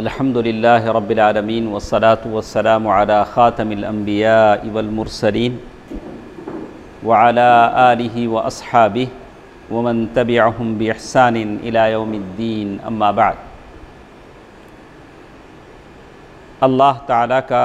अल्हम्दुलिल्लाहि रब्बिल आलमीन वस्सलातु वस्सलामु अला ख़ातमिल अंबिया वल मुरसलीन व अला आलिहि व अस्हाबिहि व मन तबिअहुम बि इहसानिन इला यौमिद्दीन अम्मा बाद अल्लाह ताला का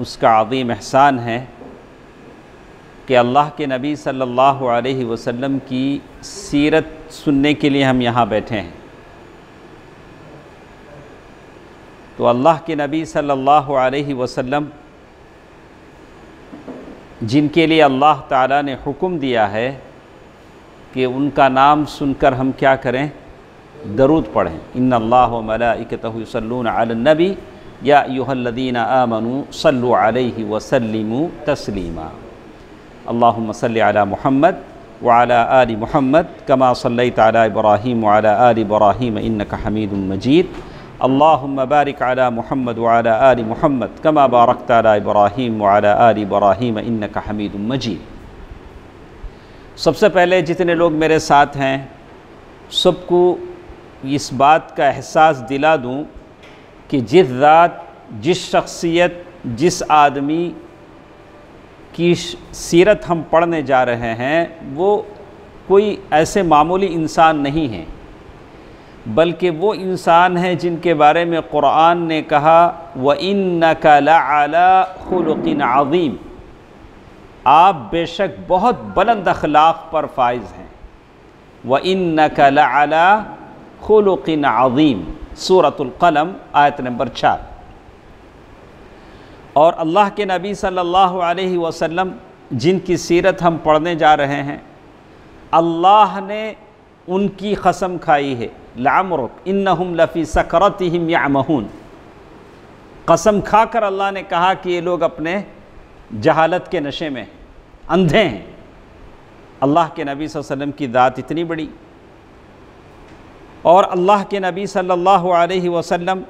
उसका अज़ीम एहसान है कि अल्लाह के नबी सल्लल्लाहु अलैहि वसल्लम की सीरत सुनने के लिए हम यहाँ बैठे हैं तो अल्लाह के नबी सल्लल्लाहु अलैहि वसल्लम जिनके लिए अल्लाह ताला ने हुक्म दिया है कि उनका नाम सुनकर हम क्या करें? दरूद पढ़ें। इन अल्लाह मलाइकतहुसल्लून नबी। या युहल्लदीन आमनु सल्लु अलैहि वसल्लिमु तस्लीमा। अल्लाहुम्म सल्लि अला मुहम्मद व अला आलि मुहम्मद। कमा सल्लैत अला इब्राहीम व अला आलि इब्राहीम इन्नका हमीदुम मजीद। अल्लाहुम्म बारिक अला मुहम्मद व अला आलि मुहम्मद कमा बारकत अला इब्राहीम व अला आलि इब्राहीम इन्नका हमीदुम मजीद सबसे पहले जितने लोग मेरे साथ हैं सबको इस बात का एहसास दिला दूँ कि जिस ज़ात जिस शख्सियत जिस आदमी की सीरत हम पढ़ने जा रहे हैं वो कोई ऐसे मामूली इंसान नहीं हैं बल्कि वो इंसान हैं जिनके बारे में क़ुरान ने कहा व इन नकला खुलकिन अज़ीम. आप बेशक बहुत बुलंद अखलाक पर फाइज हैं। व इन नकला खुलकिन अज़ीम. सूरतुल्क़लम आयत नंबर चार। और अल्लाह के नबी सल्लल्लाहु अलैहि वसल्लम, जिनकी सीरत हम पढ़ने जा रहे हैं, अल्लाह ने उनकी कसम खाई है। लामरुक इन्नहुम लफ़ी सकरतहिम यामहून कसम खाकर अल्लाह ने कहा कि ये लोग अपने जहालत के नशे में अंधे हैं अल्लाह के नबी वसल्लम की दात इतनी बड़ी और अल्लाह के नबी सल्लल्लाहु अलैहि वसल्लम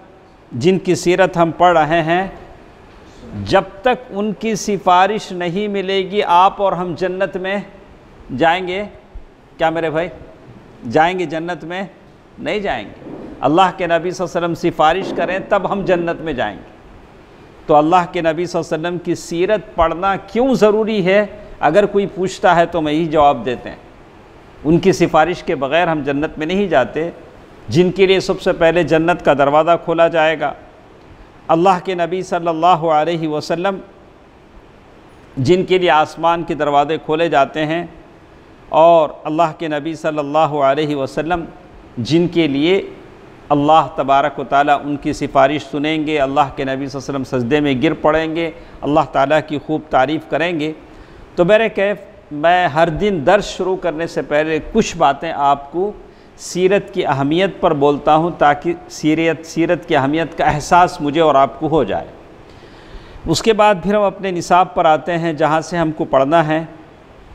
जिनकी सीरत हम पढ़ रहे हैं जब तक उनकी सिफारिश नहीं मिलेगी आप और हम जन्नत में जाएँगे क्या मेरे भाई जाएँगे जन्नत में नहीं जाएँगे। अल्लाह के नबी वसल्लम सिफारिश करें, तब हम जन्नत में जाएँगे। तो अल्लाह के नबी वसल्लम की सीरत पढ़ना क्यों ज़रूरी है? अगर कोई पूछता है तो मैं यही जवाब देते हैं। उनकी सिफारिश के बग़ैर हम जन्नत में नहीं जाते। जिनके लिए सबसे पहले जन्नत का दरवाज़ा खोला जाएगा। अल्लाह के नबी सल्लल्लाहु अलैहि वसल्लम जिनके लिए आसमान के दरवाज़े खोले जाते हैं और अल्लाह के नबी सल्लल्लाहु अलैहि वसल्लम जिनके लिए अल्लाह तबारक व ताली उनकी सिफारिश सुनेंगे, अल्लाह के नबी वसल्लम सजदे में गिर पड़ेंगे, अल्लाह ताला की खूब तारीफ़ करेंगे। तो मेरे कैफ, मैं हर दिन दर्स शुरू करने से पहले कुछ बातें आपको सीरत की अहमियत पर बोलता हूँ ताकि सीरत सीरत की अहमियत का एहसास मुझे और आपको हो जाए। उसके बाद फिर हम अपने निसाब पर आते हैं जहाँ से हमको पढ़ना है।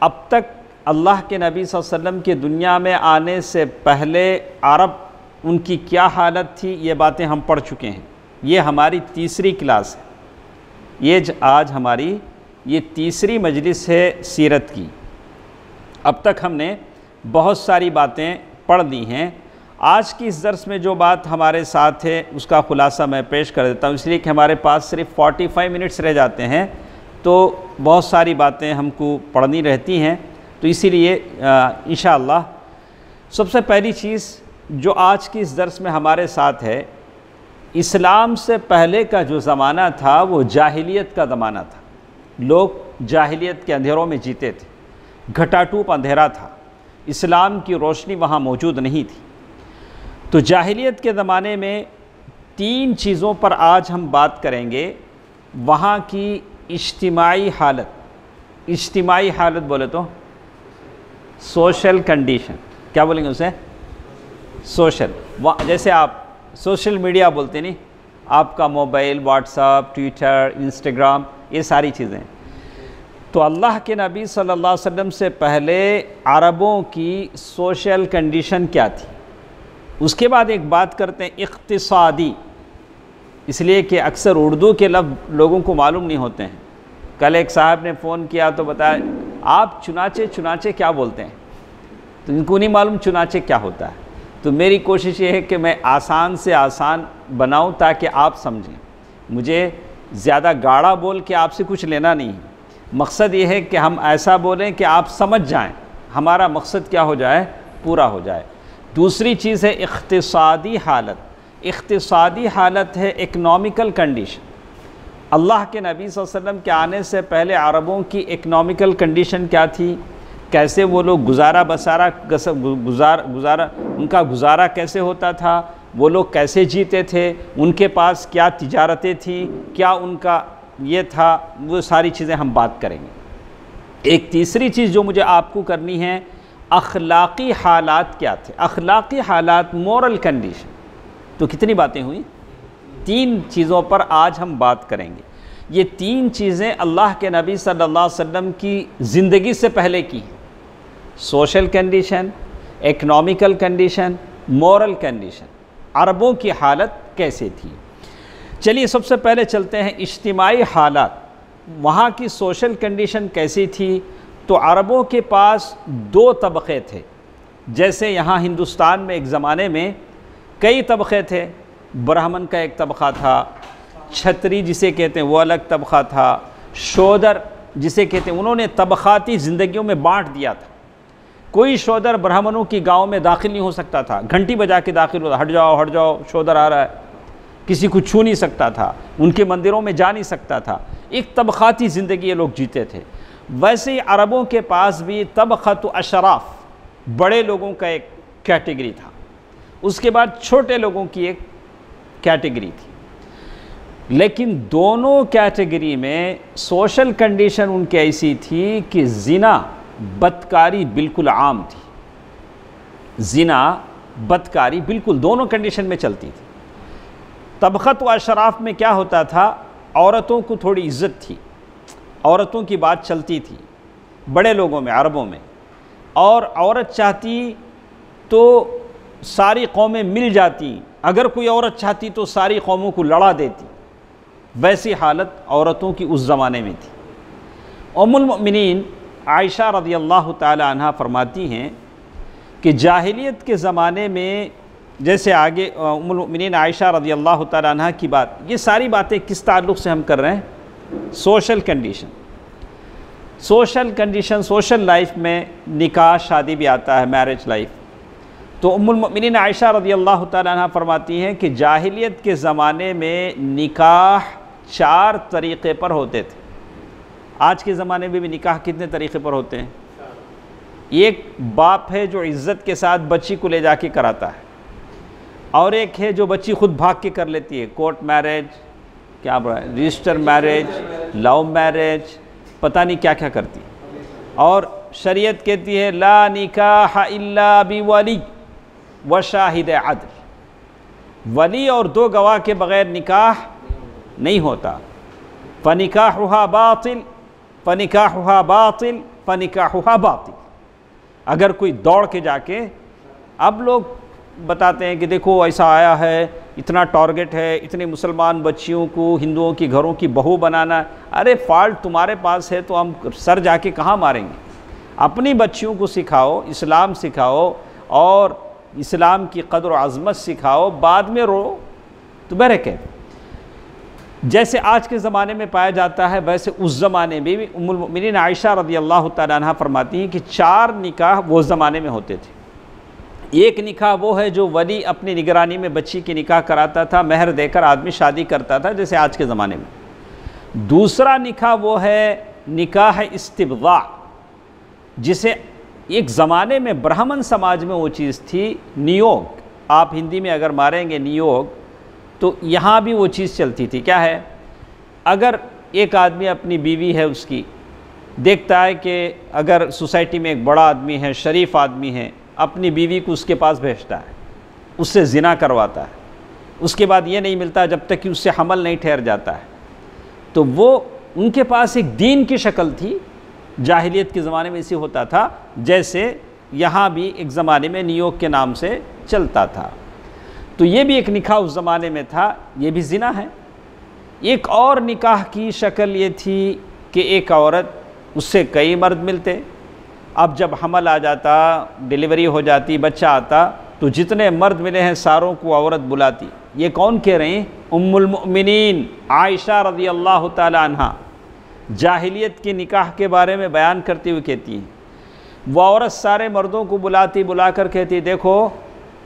अब तक अल्लाह के नबी वसल्लम के दुनिया में आने से पहले अरब उनकी क्या हालत थी, ये बातें हम पढ़ चुके हैं। ये हमारी तीसरी क्लास है। ये आज हमारी, ये तीसरी मजलिस है सीरत की। अब तक हमने बहुत सारी बातें पढ़ ली हैं। आज की इस दर्स में जो बात हमारे साथ है, उसका ख़ुलासा मैं पेश कर देता हूँ। इसलिए कि हमारे पास सिर्फ़ 45 मिनट्स रह जाते हैं तो बहुत सारी बातें हमको पढ़नी रहती हैं। तो इसीलिए इन सबसे पहली चीज़ जो आज की इस दर्स में हमारे साथ है, इस्लाम से पहले का जो ज़माना था, वो जाहिलियत का ज़माना था। लोग जाहिलियत के अंधेरों में जीते थे। घटाटूप अंधेरा था। इस्लाम की रोशनी वहाँ मौजूद नहीं थी। तो जाहिलियत के ज़माने में तीन चीज़ों पर आज हम बात करेंगे। वहाँ की इज्तिमाई हालत। इज्तिमाई हालत बोले तो? Social condition. क्या बोलेंगे उसे? सोशल। जैसे आप सोशल मीडिया बोलते नहीं, आपका मोबाइल व्हाट्सअप ट्विटर, इंस्टाग्राम, ये सारी चीज़ें। तो अल्लाह के नबी सल्लल्लाहु अलैहि वसल्लम से पहले अरबों की सोशल कंडीशन क्या थी? उसके बाद एक बात करते हैं, इक़्तिसादी। इसलिए कि अक्सर उर्दू के लफ्ज़ लोगों को मालूम नहीं होते हैं। कल एक साहब ने फ़ोन किया तो बताया आप चुनाचे चुनाचे क्या बोलते हैं? तो इनको नहीं मालूम चुनाचे क्या होता है। तो मेरी कोशिश ये है कि मैं आसान से आसान बनाऊँ ताकि आप समझें। मुझे ज़्यादा गाढ़ा बोल के आपसे कुछ लेना नहीं है। मकसद ये है कि हम ऐसा बोलें कि आप समझ जाएँ, हमारा मकसद क्या हो जाए? पूरा हो जाए। दूसरी चीज़ है इकतसादी हालत। इकतसादी हालत है इकनॉमिकल कंडीशन अल्लाह के नबी वसल्लम के आने से पहले अरबों की इकनॉमिकल कंडीशन क्या थी? कैसे वो लोग गुजारा बसारा गुजार, गुजारा, उनका गुजारा कैसे होता था? वो लोग कैसे जीते थे? उनके पास क्या तिजारतें थी? क्या उनका ये था? वो सारी चीज़ें हम बात करेंगे। एक तीसरी चीज़ जो मुझे आपको करनी है, अखलाक़ी हालात क्या थे? अखलाक़ी हालात मॉरल कंडीशन तो कितनी बातें हुई? तीन चीज़ों पर आज हम बात करेंगे। ये तीन चीज़ें अल्लाह के नबी सल्लल्लाहु अलैहि वसल्लम की ज़िंदगी से पहले की हैं। Social condition, economical condition, moral condition, अरबों की हालत कैसे थी? चलिए सबसे पहले चलते हैं इज्तिमाही हालात। वहाँ की सोशल कंडीशन कैसी थी? तो अरबों के पास दो तबक़े थे। जैसे यहाँ हिंदुस्तान में एक ज़माने में कई तबक़े थे। ब्राह्मण का एक तबक़ा था, छतरी जिसे कहते हैं वो अलग तबक़ा था, शोदर जिसे कहते हैं उन्होंने तबक़ाती ज़िंदगियों में बांट दिया था। कोई शोदर ब्राह्मणों की गाँव में दाखिल नहीं हो सकता था। घंटी बजा के दाखिल होता हट जाओ हट जाओ, शोदर आ रहा है। किसी को छू नहीं सकता था, उनके मंदिरों में जा नहीं सकता था। एक तबक़ाती ज़िंदगी ये लोग जीते थे। वैसे ही अरबों के पास भी तबक़त अशराफ बड़े लोगों का एक कैटेगरी था। उसके बाद छोटे लोगों की एक कैटेगरी थी। लेकिन दोनों कैटेगरी में सोशल कंडीशन उनकी ऐसी थी कि जिना बदकारी बिल्कुल आम थी। जिना बदकारी बिल्कुल दोनों कंडीशन में चलती थी। तबक़त व अशराफ में क्या होता था? औरतों को थोड़ी इज़्ज़त थी। औरतों की बात चलती थी, बड़े लोगों में, अरबों में। और औरत चाहती तो सारी कौमें मिल जाती अगर कोई औरत चाहती तो सारी कौमों को लड़ा देती। वैसी हालत औरतों की उस ज़माने में थी। उमुलमिन आयशा रदी अल्लाह तह फरमाती हैं कि जाहिलियत के ज़माने में जैसे आगे उमिन आयशा रदी अल्लाह तह की बात, ये सारी बातें किस ताल्लुक़ से हम कर रहे हैं? Social condition. Social condition, social life में निकाह, शादी भी आता है, मैरिज लाइफ। तो उमिन आयशा रदी अल्लाह तह फरमाती हैं कि जाहिलियत के ज़माने में निकाह चार तरीक़े पर होते थे। आज के ज़माने में भी निकाह कितने तरीक़े पर होते हैं? एक बाप है जो इज़्ज़त के साथ बच्ची को ले जाके कराता है और एक है जो बच्ची खुद भाग के कर लेती है। कोर्ट मैरिज, क्या बोला रजिस्टर मैरिज, लव मैरिज, पता नहीं क्या क्या करती और शरीयत कहती है, ला निकाह इल्ला बी वली। व शाहिद अदल। वली और दो गवाह के बग़ैर निकाह नहीं होता। फ़निकाहुहा बातिल फ़निकाहुहा बातिल फ़निकाहुहा बातिल। अगर कोई दौड़ के जाके, अब लोग बताते हैं कि देखो ऐसा आया है, इतना टारगेट है, इतने मुसलमान बच्चियों को, हिंदुओं की घरों की बहू बनाना, अरे फॉल्ट तुम्हारे पास है तो हम सर जाके कहाँ मारेंगे? अपनी बच्चियों को सिखाओ, इस्लाम सिखाओ और इस्लाम की कदर आज़मत सिखाओ, बाद में रो तो बहरक जैसे आज के ज़माने में पाया जाता है, वैसे उस ज़माने में भी उमिन आयशा रदी अल्लाह तह फरमाती हैं कि चार निकाह वो ज़माने में होते थे। एक निकाह वो है जो वली अपनी निगरानी में बच्ची की निकाह कराता था, महर देकर आदमी शादी करता था, जैसे आज के ज़माने में। दूसरा निकाह वो है निकाह इस्तबा जिसे एक ज़माने में ब्राह्मण समाज में वो चीज़ थी, नियोग। आप हिंदी में अगर मारेंगे नियोग तो यहाँ भी वो चीज़ चलती थी। क्या है? अगर एक आदमी अपनी बीवी है उसकी, देखता है कि अगर सोसाइटी में एक बड़ा आदमी है, शरीफ आदमी है, अपनी बीवी को उसके पास भेजता है, उससे ज़िना करवाता है, उसके बाद ये नहीं मिलता जब तक कि उससे हमल नहीं ठहर जाता है। तो वो उनके पास एक दीन की शक्ल थी जाहिलियत के ज़माने में इसी होता था, जैसे यहाँ भी एक ज़माने में नियोग के नाम से चलता था। तो ये भी एक निकाह उस ज़माने में था, ये भी ज़िना है। एक और निकाह की शक्ल ये थी कि एक औरत, उससे कई मर्द मिलते। अब जब हमल आ जाता, डिलीवरी हो जाती, बच्चा आता तो जितने मर्द मिले हैं, सारों को औरत बुलाती। ये कौन कह रही हैं? आयशा रदी अल्लाह तहा जाहिलियत के निकाह के बारे में बयान करती हुई कहती हैं। वह औरत सारे मर्दों को बुलाती बुलाकर कहती, देखो,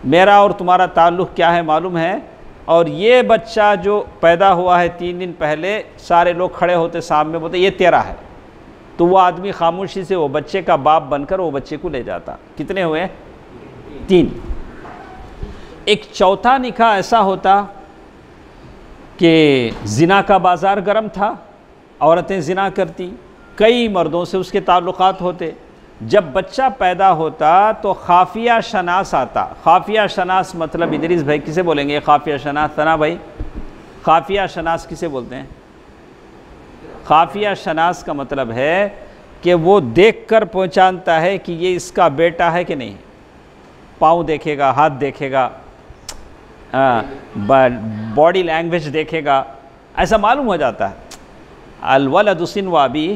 मेरा और तुम्हारा ताल्लुक़ क्या है मालूम है? और ये बच्चा जो पैदा हुआ है तीन दिन पहले, सारे लोग खड़े होते सामने बोलते, ये तेरा है। तो वो आदमी खामोशी से वो बच्चे का बाप बनकर वो बच्चे को ले जाता। कितने हुए? तीन। एक चौथा निकाह ऐसा होता कि जिना का बाज़ार गर्म था औरतें जिना करती, कई मर्दों से उसके ताल्लुक़ात होते। जब बच्चा पैदा होता तो खाफिया शनास आता। खाफिया शनास मतलब इदरीस भाई किसे बोलेंगे? खाफिया शनास तना भाई। खाफिया शनास किसे बोलते हैं? खाफिया शनास का मतलब है कि वो देख कर पहचानता है कि ये इसका बेटा है कि नहीं। पाँव देखेगा, हाथ देखेगा बॉडी लैंग्वेज देखेगा, ऐसा मालूम हो जाता है। अलवलदुसिन वाबी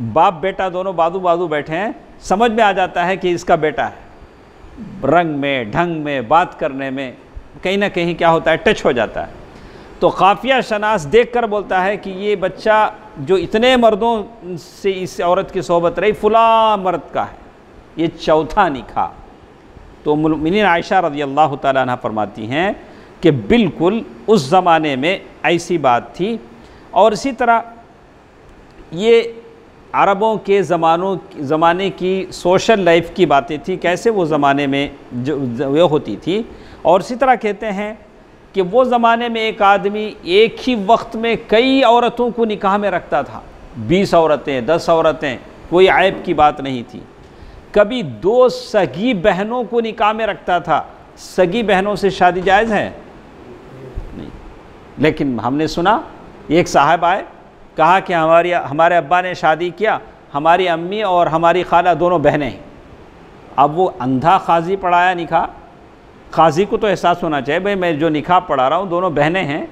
बाप बेटा दोनों बादू बादू बैठे हैं। समझ में आ जाता है कि इसका बेटा है। रंग में, ढंग में, बात करने में, कहीं ना कहीं क्या होता है, टच हो जाता है। तो काफिया शनास देख कर बोलता है कि ये बच्चा जो इतने मर्दों से इस औरत की सोहबत रही, फ़ुला मर्द का है। ये चौथा निखा तो मिन आयशा रज़ी अल्लाह तह फरमाती हैं कि बिल्कुल उस ज़माने में ऐसी बात थी। और इसी तरह ये अरबों के ज़मानों ज़माने की सोशल लाइफ की बातें थी, कैसे वो ज़माने में जो होती थी। और इसी तरह कहते हैं कि वो ज़माने में एक आदमी एक ही वक्त में कई औरतों को निकाह में रखता था। बीस औरतें, दस औरतें, कोई आयब की बात नहीं थी। कभी दो सगी बहनों को निकाह में रखता था। सगी बहनों से शादी जायज़ है? नहीं। लेकिन हमने सुना, एक साहब आए कहा कि हमारी, हमारे अब्बा ने शादी किया, हमारी अम्मी और हमारी खाला दोनों बहनें हैं। अब वो अंधा खाजी पढ़ाया निखा। खाजी को तो एहसास होना चाहिए, भाई मैं जो निकाह पढ़ा रहा हूँ, दोनों बहनें हैं।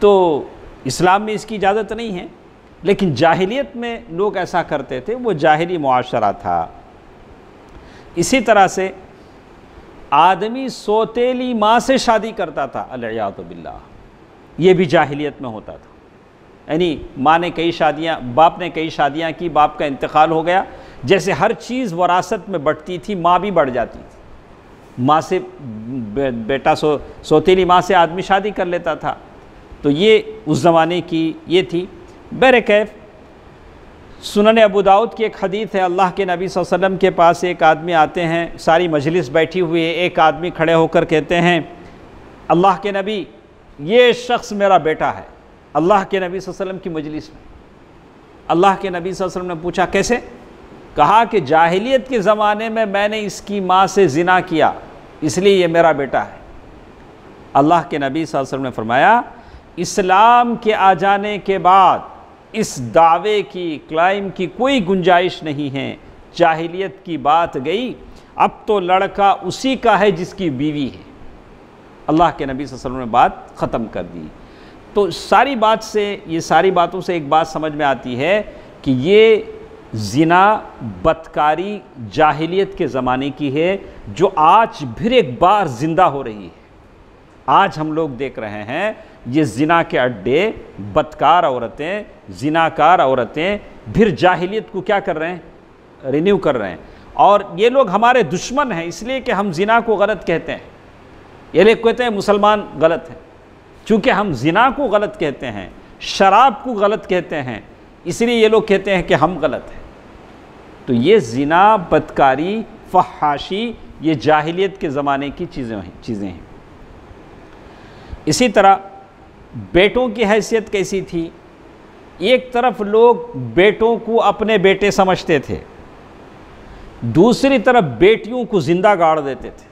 तो इस्लाम में इसकी इजाज़त नहीं है, लेकिन जाहिलियत में लोग ऐसा करते थे, वो जाहिली मुआशरा था। इसी तरह से आदमी सोतेली माँ से शादी करता था अलियात बिल्ला ये भी जाहिलियत में होता था। यानी माँ ने कई शादियाँ, बाप ने कई शादियाँ की, बाप का इंतकाल हो गया। जैसे हर चीज़ वरासत में बढ़ती थी, माँ भी बढ़ जाती थी। माँ से बेटा सो, सोतीली माँ से आदमी शादी कर लेता था। तो ये उस ज़माने की ये थी। बैरकैफ सुनन अबू दाऊद की एक हदीत है, अल्लाह के नबी वसल्लम के पास एक आदमी आते हैं, सारी मजलिस बैठी हुई है, एक आदमी खड़े होकर कहते हैं, अल्लाह के नबी, ये शख्स मेरा बेटा है। अल्लाह के नबी वसल्लम की मजलिस में। अल्लाह के नबी वसल्लम ने पूछा, कैसे? कहा कि, जाहिलियत के ज़माने में मैंने इसकी माँ से ज़िना किया, इसलिए ये मेरा बेटा है। अल्लाह के नबी वसल्लम ने फरमाया, इस्लाम के आ जाने के बाद इस दावे की, क्लाइम की कोई गुंजाइश नहीं है। जाहिलियत की बात गई, अब तो लड़का उसी का है जिसकी बीवी है। अल्लाह के नबी वसल्लम ने बात ख़त्म कर दी। तो सारी बात से, ये सारी बातों से एक बात समझ में आती है कि ये ज़िना बदकारी जाहिलियत के ज़माने की है, जो आज फिर एक बार ज़िंदा हो रही है। आज हम लोग देख रहे हैं, ये ज़िना के अड्डे, बदकार औरतें, जिनाकार औरतें फिर जाहिलियत को क्या कर रहे हैं? रिन्यू कर रहे हैं। और ये लोग हमारे दुश्मन हैं, इसलिए कि हम जिना को गलत कहते हैं। ये लोग कहते हैं, मुसलमान गलत है। चूँकि हम जिना को गलत कहते हैं, शराब को गलत कहते हैं, इसलिए ये लोग कहते हैं कि हम गलत हैं। तो ये जिना, बदकारी, फहाशी, ये जाहिलियत के ज़माने की चीज़ें हैं चीज़ें हैं। इसी तरह बेटों की हैसियत कैसी थी? एक तरफ़ लोग बेटों को अपने बेटे समझते थे, दूसरी तरफ़ बेटियों को ज़िंदा गाड़ देते थे।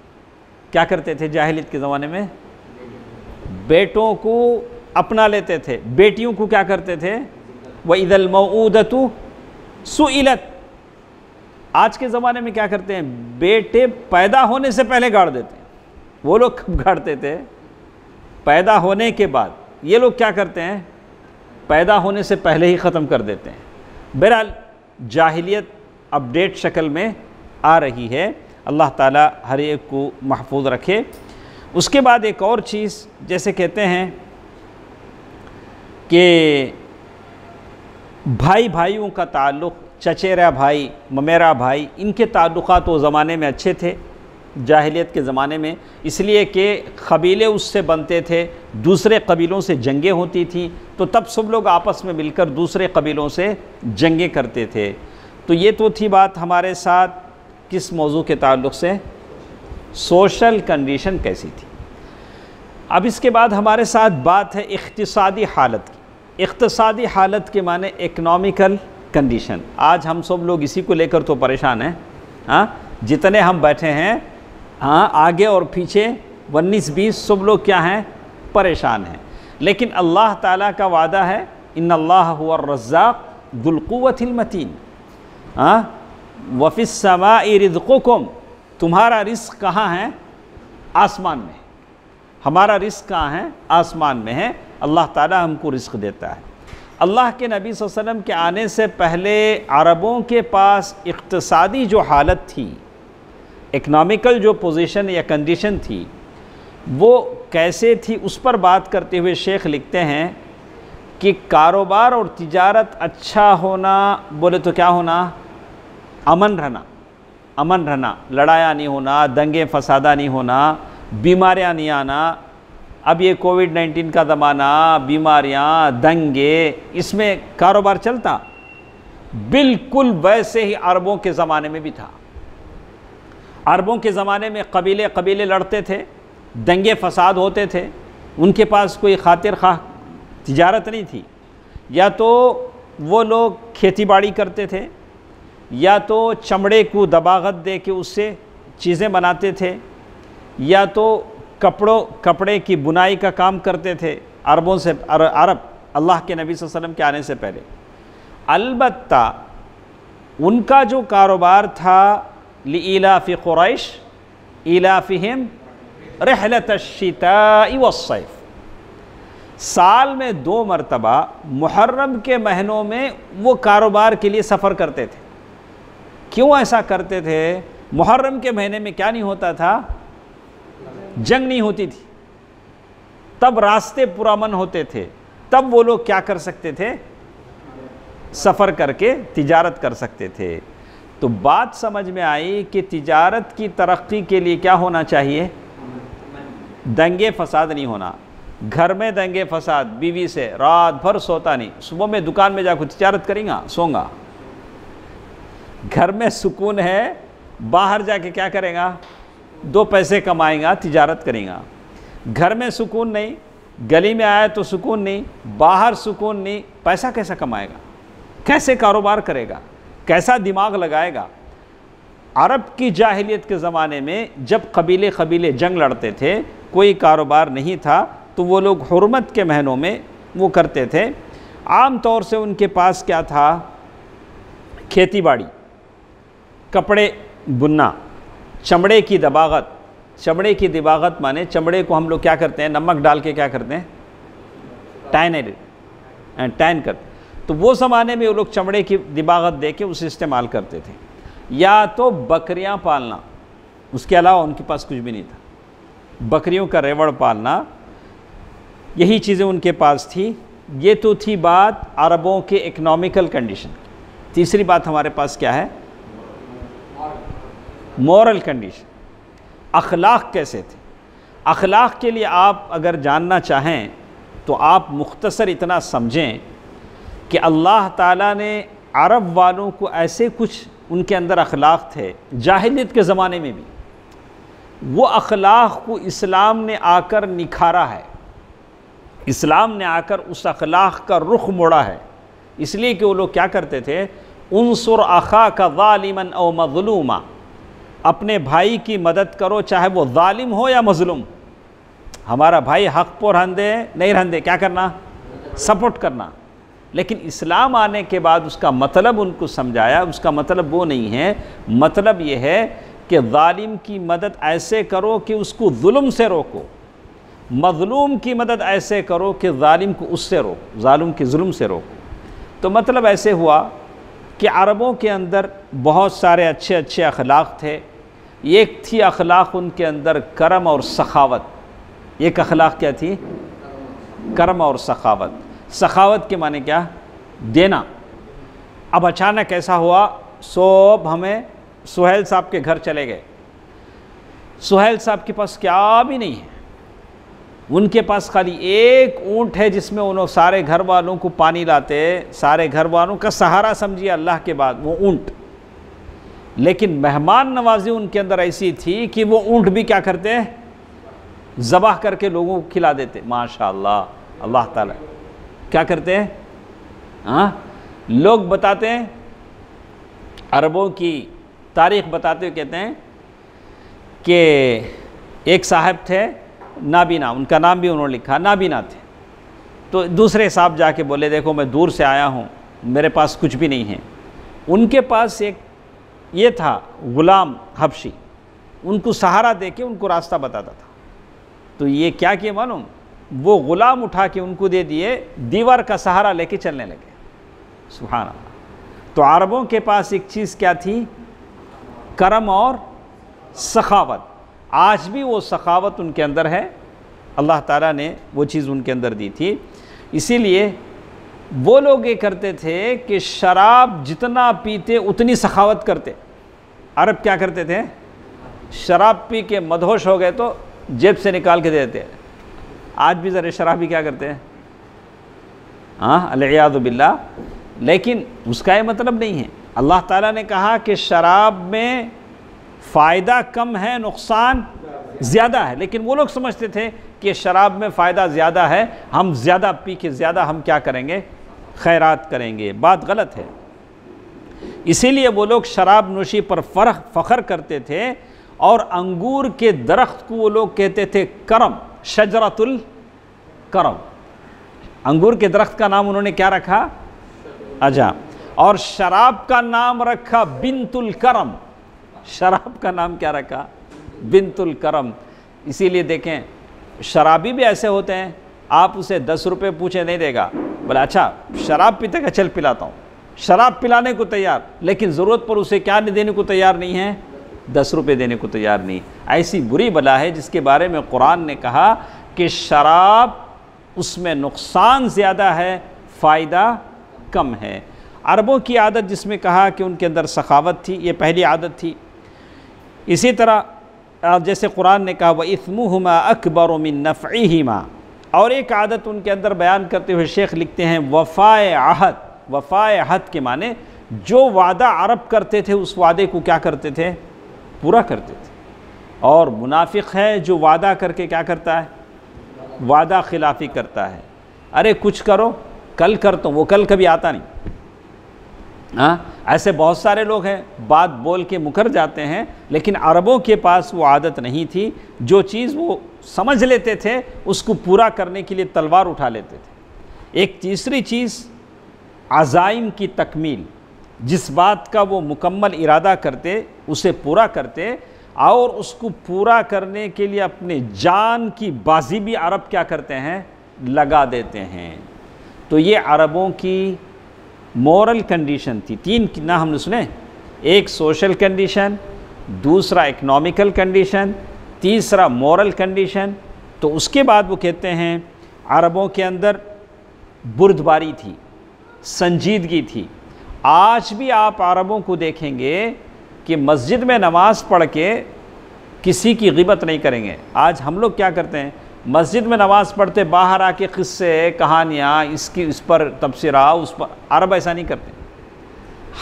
क्या करते थे जाहिलियत के ज़माने में? बेटों को अपना लेते थे। बेटियों को क्या करते थे? वह ईदल मऊदतु सुइलत। आज के ज़माने में क्या करते हैं? बेटे पैदा होने से पहले गाड़ देते हैं। वो लोग कब गाड़ते थे? पैदा होने के बाद। ये लोग क्या करते हैं? पैदा होने से पहले ही ख़त्म कर देते हैं। बहरहाल, जाहिलियत अपडेट शक्ल में आ रही है। अल्लाह ताला हर एक को महफूज रखे। उसके बाद एक और चीज़, जैसे कहते हैं कि भाई भाइयों का ताल्लुक़, चचेरा भाई, ममेरा भाई, इनके ताल्लुक़ वो ज़माने में अच्छे थे, जाहिलियत के ज़माने में। इसलिए कि कबीले उससे बनते थे, दूसरे कबीलों से जंगें होती थी तो तब सब लोग आपस में मिलकर दूसरे कबीलों से जंगें करते थे। तो ये तो थी बात हमारे साथ, किस मौजू के ताल्लुक़ से? सोशल कंडीशन कैसी थी? अब इसके बाद हमारे साथ बात है इकतसादी हालत की। इकतसादी हालत के माने इकनॉमिकल कंडीशन आज हम सब लोग इसी को लेकर तो परेशान हैं हाँ? जितने हम बैठे हैं हाँ आगे और पीछे, उन्नीस बीस सब लोग क्या हैं? परेशान हैं। लेकिन अल्लाह ताला का वादा है इन अल्लाह हुआ रज़ाक दुलकुवतिलमतीन हाँ? वफ़िसमा रिज़क़ुकुम। तुम्हारा रिस्क कहाँ है? आसमान में। हमारा रिस्क कहाँ है? आसमान में है। अल्लाह ताला हमको रिस्क देता है। अल्लाह के नबी वसल्लम के आने से पहले अरबों के पास इकतसादी जो हालत थी इकनॉमिकल जो पोजीशन या कंडीशन थी, वो कैसे थी उस पर बात करते हुए शेख लिखते हैं कि कारोबार और तिजारत अच्छा होना, बोले तो क्या होना? अमन रहना अमन रहना, लड़ाया नहीं होना, दंगे, फसादा नहीं होना बीमारियाँ नहीं आना। अब ये कोविड 19 का ज़माना, बीमारियाँ, दंगे, इसमें कारोबार चलता। बिल्कुल वैसे ही अरबों के ज़माने में भी था। अरबों के ज़माने में कबीले कबीले लड़ते थे, दंगे फसाद होते थे, उनके पास कोई खातिर खा तजारत नहीं थी। या तो वो लोग खेती बाड़ी करते थे, या तो चमड़े को दबागत दे के उससे चीज़ें बनाते थे या तो कपड़ों, कपड़े की बुनाई का काम करते थे अरबों से अरब, अल्लाह के नबी वसल्लम के आने से पहले। अलबत्ता, उनका जो कारोबार था लीलाफ़ी क़ुरैश इलाफ़िम रहलत वसैफ़ साल में दो मरतबा, मुहर्रम के महीनों में वो कारोबार के लिए सफ़र करते थे। क्यों ऐसा करते थे? मुहर्रम के महीने में क्या नहीं होता था? जंग नहीं होती थी। तब रास्ते पुरामन होते थे। तब वो लोग क्या कर सकते थे? सफ़र करके तिजारत कर सकते थे। तो बात समझ में आई कि तिजारत की तरक्की के लिए क्या होना चाहिए? दंगे फसाद नहीं होना। घर में दंगे फसाद, बीवी से रात भर सोता नहीं। सुबह में दुकान में जाकर तिजारत करेंगा सोंगा घर में सुकून है, बाहर जाके क्या करेगा? दो पैसे कमाएगा, तिजारत करेगा। घर में सुकून नहीं, गली में आया तो सुकून नहीं, बाहर सुकून नहीं, पैसा कैसा कमाएगा? कैसे कारोबार करेगा? कैसा दिमाग लगाएगा? अरब की जाहिलियत के ज़माने में जब कबीले कबीले जंग लड़ते थे, कोई कारोबार नहीं था तो वो लोग हरमत के महीनों में वो करते थे। आम तौर से उनके पास क्या था? खेती बाड़ी, कपड़े बुनना। चमड़े की दबागत, चमड़े की दिबागत माने चमड़े को हम लोग क्या करते हैं, नमक डाल के क्या करते हैं? टैन टैन करते तो वो ज़माने में वो लोग चमड़े की दिबागत दे के उसे इस्तेमाल करते थे। या तो बकरियाँ पालना, उसके अलावा उनके पास कुछ भी नहीं था। बकरियों का रेवड़ पालना, यही चीज़ें उनके पास थी। ये तो थी बात अरबों के इकनॉमिकल कंडीशन तीसरी बात हमारे पास क्या है? मॉरल कंडीशन अखलाक कैसे थे? अखलाक के लिए आप अगर जानना चाहें तो आप मुख्तसर इतना समझें कि अल्लाह ताला ने अरब वालों को ऐसे कुछ उनके अंदर अखलाक थे, जाहिलियत के ज़माने में भी। वो अखलाक को इस्लाम ने आकर निखारा है। इस्लाम ने आकर उस अखलाक का रुख मोड़ा है। इसलिए कि वो लोग क्या करते थे? उनसुर अखा का वालिमन और मजलूमा। अपने भाई की मदद करो, चाहे वो ालिम हो या मज़लूम। हमारा भाई हक पर रहंदे, नहीं रहंदे, क्या करना? सपोर्ट करना। लेकिन इस्लाम आने के बाद उसका मतलब उनको समझाया। उसका मतलब वो नहीं है। मतलब ये है कि ालिम की मदद ऐसे करो कि उसको जुल्म से रोको। मज़लूम की मदद ऐसे करो कि ालिम को उससे रोको। ालिम के जुल्म से रोको। तो मतलब ऐसे हुआ कि अरबों के अंदर बहुत सारे अच्छे अच्छे अखलाक थे। एक थी अखलाक उनके अंदर करम और सखावत। एक अखलाक क्या थी? करम और सखावत। सखावत के माने क्या? देना। अब अचानक ऐसा हुआ, सोब हमें सुहेल साहब के घर चले गए। सुहेल साहब के पास क्या भी नहीं है। उनके पास खाली एक ऊँट है जिसमें उन्होंने सारे घर वालों को पानी लाते, सारे घर वालों का सहारा समझिए अल्लाह के बाद, वो ऊँट। लेकिन मेहमान नवाजी उनके अंदर ऐसी थी कि वो ऊँट भी क्या करते हैं? ज़बाह करके लोगों को खिला देते। माशा अल्लाह ताला। क्या करते हैं? हाँ? लोग बताते हैं, अरबों की तारीख बताते हुए कहते हैं कि एक साहब थे, नाबीना, उनका नाम भी उन्होंने लिखा, नाबीना थे। तो दूसरे साहब जाके बोले, देखो, मैं दूर से आया हूँ, मेरे पास कुछ भी नहीं है। उनके पास एक ये था ग़ुलाम हबशी। उनको सहारा दे के उनको रास्ता बताता था। तो ये क्या किए मालूम? वो ग़ुलाम उठा के उनको दे दिए, दीवार का सहारा लेके चलने लगे। सुहाना तो अरबों के पास एक चीज़ क्या थी? करम और सखावत। आज भी वो सखावत उनके अंदर है। अल्लाह ताला ने वो चीज़ उनके अंदर दी थी। इसीलिए वो लोग ये करते थे कि शराब जितना पीते उतनी सखावत करते। अरब क्या करते थे? शराब पी के मदहोश हो गए तो जेब से निकाल के देते आज भी ज़रा शराबी क्या करते हैं? हाँ अलयादबिल्ला लेकिन उसका ये मतलब नहीं है। अल्लाह ताला ने कहा कि शराब में फ़ायदा कम है, नुकसान ज़्यादा है। लेकिन वो लोग समझते थे कि शराब में फ़ायदा ज़्यादा है, हम ज़्यादा पी के ज़्यादा हम क्या करेंगे? खैरात करेंगे। बात गलत है। इसीलिए वो लोग शराब नोशी पर फ़र्क फ़ख्र करते थे और अंगूर के दरख्त को वो लोग कहते थे करम, शजरतुल करम। अंगूर के दरख्त का नाम उन्होंने क्या रखा? अच्छा और शराब का नाम रखा बिनतुल करम। शराब का नाम क्या रखा? बिनतुल करम। इसीलिए देखें, शराबी भी ऐसे होते हैं, आप उसे दस रुपये पूछे नहीं देगा। बोले अच्छा शराब पीते का चल पिलाता हूँ। शराब पिलाने को तैयार, लेकिन ज़रूरत पर उसे क्या देने को तैयार नहीं है? दस रुपये देने को तैयार नहीं। ऐसी बुरी बला है जिसके बारे में कुरान ने कहा कि शराब उसमें नुकसान ज़्यादा है, फ़ायदा कम है। अरबों की आदत जिसमें कहा कि उनके अंदर सखावत थी, ये पहली आदत थी। इसी तरह जैसे कुरान ने कहा वह इसमुहमा अकबर मिन नफ़ीमा और एक आदत उनके अंदर बयान करते हुए शेख लिखते हैं, वफ़ाए आहद वफ़ाए अहद के माने जो वादा अरब करते थे, उस वादे को क्या करते थे? पूरा करते थे। और मुनाफिक है जो वादा करके क्या करता है? वादा खिलाफ़ी करता है। अरे, कुछ करो, कल कर तो वो कल कभी आता नहीं। हाँ ऐसे बहुत सारे लोग हैं, बात बोल के मुकर जाते हैं, लेकिन अरबों के पास वो आदत नहीं थी। जो चीज़ वो समझ लेते थे, उसको पूरा करने के लिए तलवार उठा लेते थे। एक तीसरी चीज़ आज़ाइम की तकमील, जिस बात का वो मुकम्मल इरादा करते, उसे पूरा करते, और उसको पूरा करने के लिए अपने जान की बाजी भी अरब क्या करते हैं? लगा देते हैं। तो ये अरबों की मॉरल कंडीशन थी। तीन ना हमने सुने? एक सोशल कंडीशन दूसरा इकोनॉमिकल कंडीशन तीसरा मॉरल कंडीशन तो उसके बाद वो कहते हैं, अरबों के अंदर बुरदबारी थी। संजीदगी थी। आज भी आप अरबों को देखेंगे कि मस्जिद में नमाज़ पढ़ के किसी की गिबत नहीं करेंगे। आज हम लोग क्या करते हैं? मस्जिद में नमाज़ पढ़ते, बाहर आके क़स्से, कहानियाँ, इसकी, इस पर तबसरा, उस पर अरब ऐसा नहीं करते।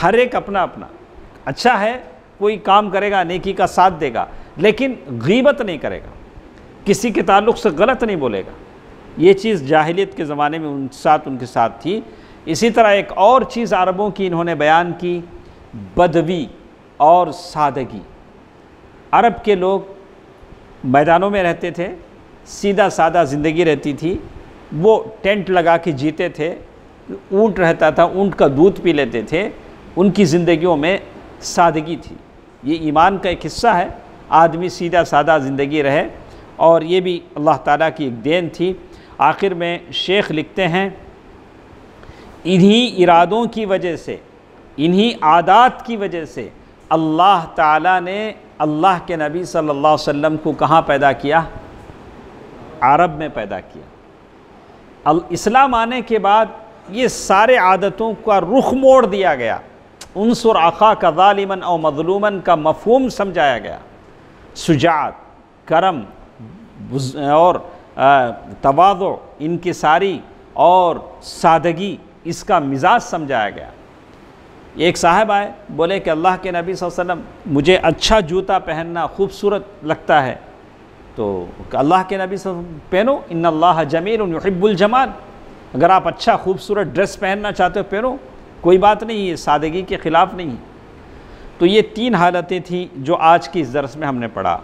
हर एक अपना अपना। अच्छा है, कोई काम करेगा, नेकी का साथ देगा, लेकिन गीबत नहीं करेगा। किसी के ताल्लुक़ से गलत नहीं बोलेगा। ये चीज़ जाहिलियत के ज़माने में उन साथ, उनके साथ थी। इसी तरह एक और चीज़ अरबों की इन्होंने बयान की, बदवी और सादगी। अरब के लोग मैदानों में रहते थे सीधा सादा ज़िंदगी रहती थी, वो टेंट लगा के जीते थे, ऊँट रहता था, ऊँट का दूध पी लेते थे, उनकी ज़िंदगियों में सादगी थी। ये ईमान का एक हिस्सा है, आदमी सीधा सादा ज़िंदगी रहे, और ये भी अल्लाह ताला की एक देन थी। आखिर में शेख लिखते हैं इन्हीं इरादों की वजह से, इन्हीं आदात की वजह से अल्लाह ताला ने अल्लाह के नबी सल्लल्लाहु अलैहि वसल्लम को कहाँ पैदा किया? अरब में पैदा किया। अल इस्लाम आने के बाद ये सारे आदतों का रुख मोड़ दिया गया। उनसुर आखा का ालिमन और मजलूमन का मफहम समझाया गया। सुजात, करम और तवाज़ो इनकी सारी और सादगी इसका मिजाज समझाया गया। एक साहब आए, बोले कि अल्लाह के नबी वसल्लम, मुझे अच्छा जूता पहनना खूबसूरत लगता है। तो अल्लाह के नबी पहनो इन अल्लाह जमील युहिब्बुल जमाल। अगर आप अच्छा खूबसूरत ड्रेस पहनना चाहते हो, पहनो। कोई बात नहीं है सादगी के ख़िलाफ़ नहीं। तो ये तीन हालतें थी जो आज की इस दरस में हमने पढ़ा।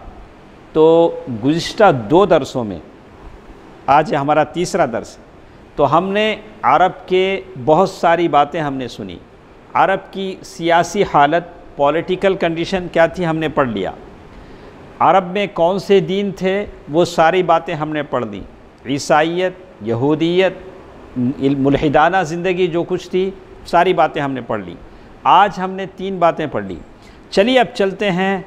तो गुज्त दो दरसों में, आज हमारा तीसरा दरस तो हमने अरब के बहुत सारी बातें हमने सुनी। अरब की सियासी हालत, पॉलिटिकल कंडीशन क्या थी हमने पढ़ लिया। अरब में कौन से दीन थे, वो सारी बातें हमने पढ़ ली। ईसाइत यहूदियत मुलहिदाना ज़िंदगी जो कुछ थी, सारी बातें हमने पढ़ ली। आज हमने तीन बातें पढ़ ली। चलिए अब चलते हैं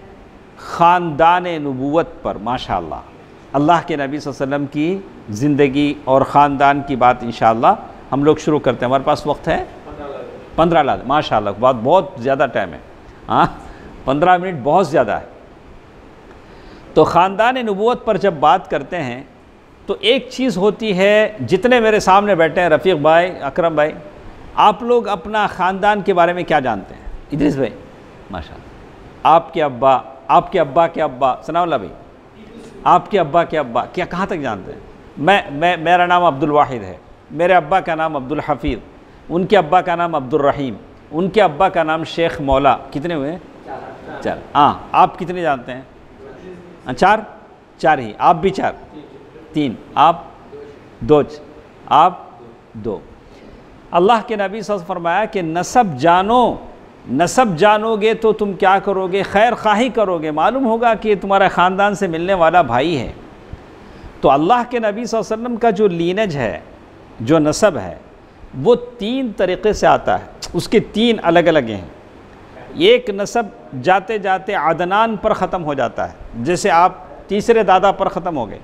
ख़ानदान नबूत पर माशा अल्लाह के नबी वसल्लम की ज़िंदगी और ख़ानदान की बात इन हम लोग शुरू करते हैं। हमारे पास वक्त है? पंद्रह लाख। माशा बात बहुत ज़्यादा टाइम है। हाँ पंद्रह मिनट बहुत ज़्यादा है। तो ख़ानदान नबूत पर जब बात करते हैं तो एक चीज़ होती है, जितने मेरे सामने बैठे हैं, रफ़ीक भाई, अकरम भाई, आप लोग अपना ख़ानदान के बारे में क्या जानते हैं? इद्रिस भाई माशा आपके अब्बा आपके अब्बा के अब्बा सनाउल्ला भाई। आपके अब्बा के अब्बा क्या कहाँ तक जानते हैं? मैं मैं मेरा नाम अब्दुल वाहिद है। मेरे अब्बा का नाम अब्दुल हफीज़ उनके अब्बा का नाम अब्दुल रहीम उनके अब्बा का नाम शेख मौला। कितने हुए? चार। हाँ आप कितने जानते हैं? हाँ, चार? चार ही। आप भी चार? तीन। आप? दो। आप? दो। अल्लाह के नबी सस फरमाया कि नसब जानो। नसब जानोगे तो तुम क्या करोगे? खैर खाही करोगे। मालूम होगा कि ये तुम्हारा ख़ानदान से मिलने वाला भाई है। तो अल्लाह के नबी वसल्लम का जो लीनज है, जो नसब है, वो तीन तरीक़े से आता है। उसके तीन अलग अलग हैं। एक नसब जाते जाते आदनान पर ख़त्म हो जाता है, जैसे आप तीसरे दादा पर ख़त्म हो गए।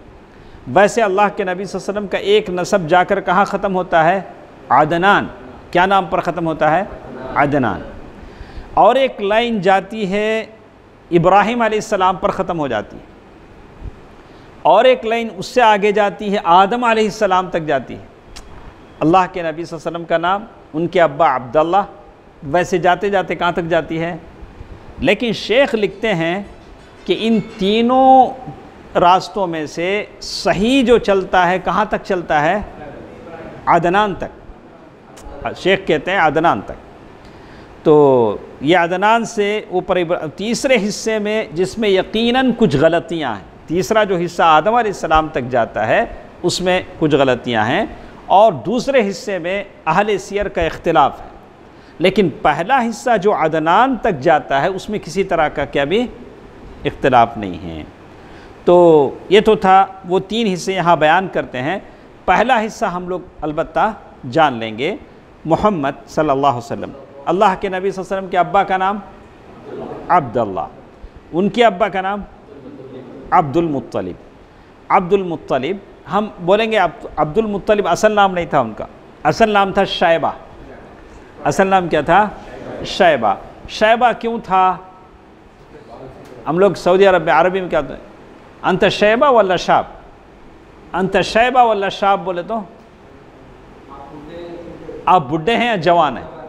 वैसे अल्लाह के नबी वसल्लम का एक नसब जाकर कहाँ ख़त्म होता है? आदनान। क्या नाम पर ख़त्म होता है? आदनान। और एक लाइन जाती है, इब्राहिम आसमाम पर ख़त्म हो जाती है। और एक लाइन उससे आगे जाती है, आदम आसमाम तक जाती है। अल्लाह के नबी वसल्लम का नाम, उनके अब्बा अब्दुल्ला वैसे जाते जाते कहाँ तक जाती है? लेकिन शेख लिखते हैं कि इन तीनों रास्तों में से सही जो चलता है, कहाँ तक चलता है? आदनान तक। शेख कहते हैं आदनान तक। तो ये अदनान से ऊपर तीसरे हिस्से में जिसमें यकीनन कुछ गलतियाँ हैं। तीसरा जो हिस्सा आदम सलाम तक जाता है, उसमें कुछ गलतियाँ हैं। और दूसरे हिस्से में अहल सियर का इख्तलाफ है। लेकिन पहला हिस्सा जो अदनान तक जाता है, उसमें किसी तरह का क्या भी इख्तलाफ नहीं है। तो ये तो था, वो तीन हिस्से यहाँ बयान करते हैं। पहला हिस्सा हम लोग अलबत् जान लेंगे, मोहम्मद अलैहि वसल्लम अल्लाह के नबी वसल्लम के अब्बा का नाम अब्दुल्ला उनके अब्बा का नाम अब्दुल मुत्तलिब। अब्दुल मुत्तलिब, हम बोलेंगे अब्दुल मुत्तलिब असल नाम नहीं था उनका। असल नाम था शैबा। असल नाम क्या था? शैबा। शैबा क्यों था? हम लोग सऊदी अरब में, अरबी में क्या होता है? अंत शैबा वल्ला शाब अंत शैबा वल्ला शाब बोले तो आप बुढ़े हैं या जवान हैं?